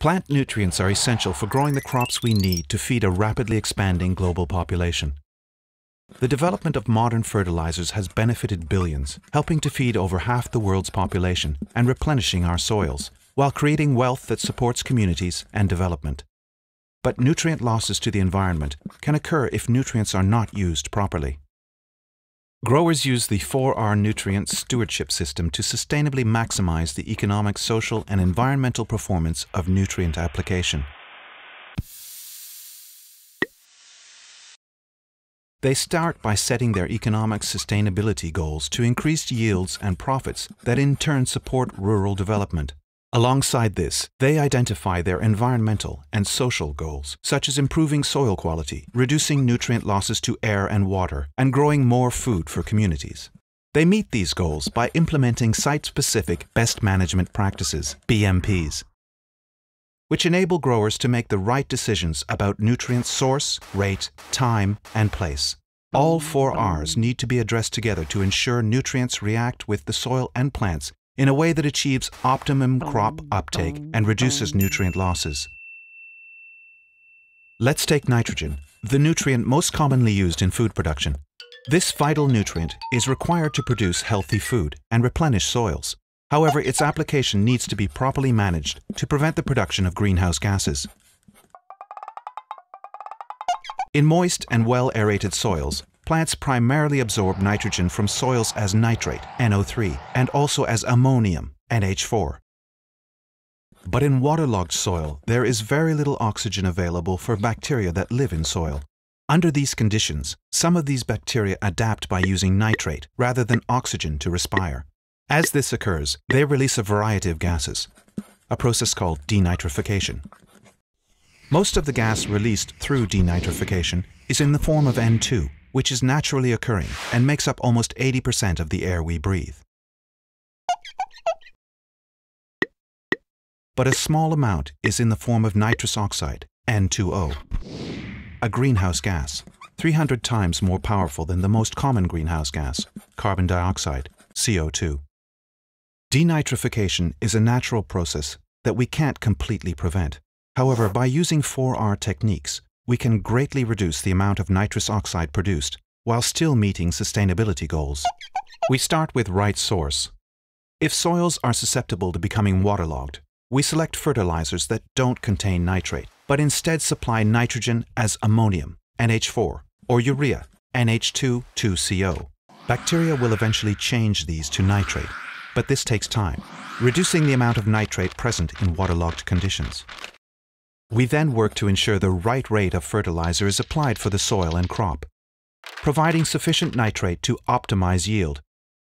Plant nutrients are essential for growing the crops we need to feed a rapidly expanding global population. The development of modern fertilizers has benefited billions, helping to feed over half the world's population and replenishing our soils, while creating wealth that supports communities and development. But nutrient losses to the environment can occur if nutrients are not used properly. Growers use the 4R nutrient stewardship system to sustainably maximize the economic, social, and environmental performance of nutrient application. They start by setting their economic sustainability goals to increase yields and profits that in turn support rural development. Alongside this, they identify their environmental and social goals, such as improving soil quality, reducing nutrient losses to air and water, and growing more food for communities. They meet these goals by implementing site-specific best management practices, BMPs, which enable growers to make the right decisions about nutrient source, rate, time, and place. All four R's need to be addressed together to ensure nutrients react with the soil and plants in a way that achieves optimum crop uptake and reduces nutrient losses. Let's take nitrogen, the nutrient most commonly used in food production. This vital nutrient is required to produce healthy food and replenish soils. However, its application needs to be properly managed to prevent the production of greenhouse gases. In moist and well-aerated soils, Plants primarily absorb nitrogen from soils as nitrate, NO3, and also as ammonium, NH4. But in waterlogged soil, there is very little oxygen available for bacteria that live in soil. Under these conditions, some of these bacteria adapt by using nitrate rather than oxygen to respire. As this occurs, they release a variety of gases, a process called denitrification. Most of the gas released through denitrification is in the form of N2, which is naturally occurring and makes up almost 80% of the air we breathe. But a small amount is in the form of nitrous oxide, N2O, a greenhouse gas, 300 times more powerful than the most common greenhouse gas, carbon dioxide, CO2. Denitrification is a natural process that we can't completely prevent. However, by using 4R techniques, we can greatly reduce the amount of nitrous oxide produced while still meeting sustainability goals. We start with right source. If soils are susceptible to becoming waterlogged, we select fertilizers that don't contain nitrate, but instead supply nitrogen as ammonium, NH4, or urea, NH2-2CO. Bacteria will eventually change these to nitrate, but this takes time, reducing the amount of nitrate present in waterlogged conditions. We then work to ensure the right rate of fertilizer is applied for the soil and crop, providing sufficient nitrate to optimize yield,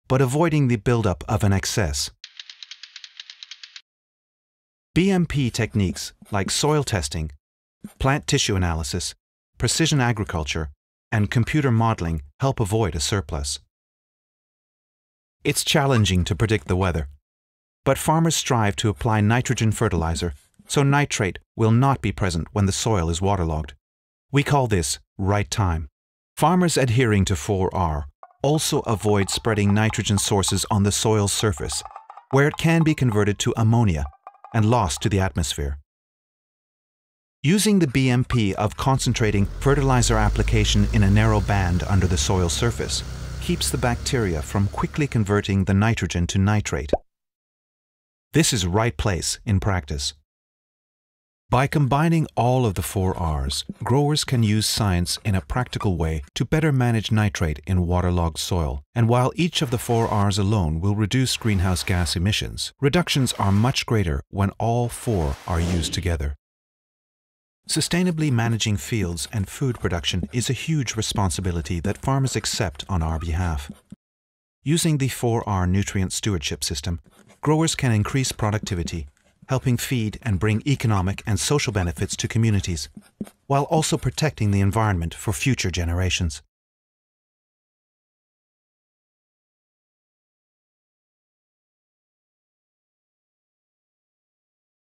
but avoiding the buildup of an excess. BMP techniques like soil testing, plant tissue analysis, precision agriculture, and computer modeling help avoid a surplus. It's challenging to predict the weather, but farmers strive to apply nitrogen fertilizer so nitrate will not be present when the soil is waterlogged. We call this right time. Farmers adhering to 4R also avoid spreading nitrogen sources on the soil's surface, where it can be converted to ammonia and lost to the atmosphere. Using the BMP of concentrating fertilizer application in a narrow band under the soil surface keeps the bacteria from quickly converting the nitrogen to nitrate. This is right place in practice. By combining all of the four R's, growers can use science in a practical way to better manage nitrate in waterlogged soil. And while each of the four R's alone will reduce greenhouse gas emissions, reductions are much greater when all four are used together. Sustainably managing fields and food production is a huge responsibility that farmers accept on our behalf. Using the 4R nutrient stewardship system, growers can increase productivity, helping feed and bring economic and social benefits to communities, while also protecting the environment for future generations.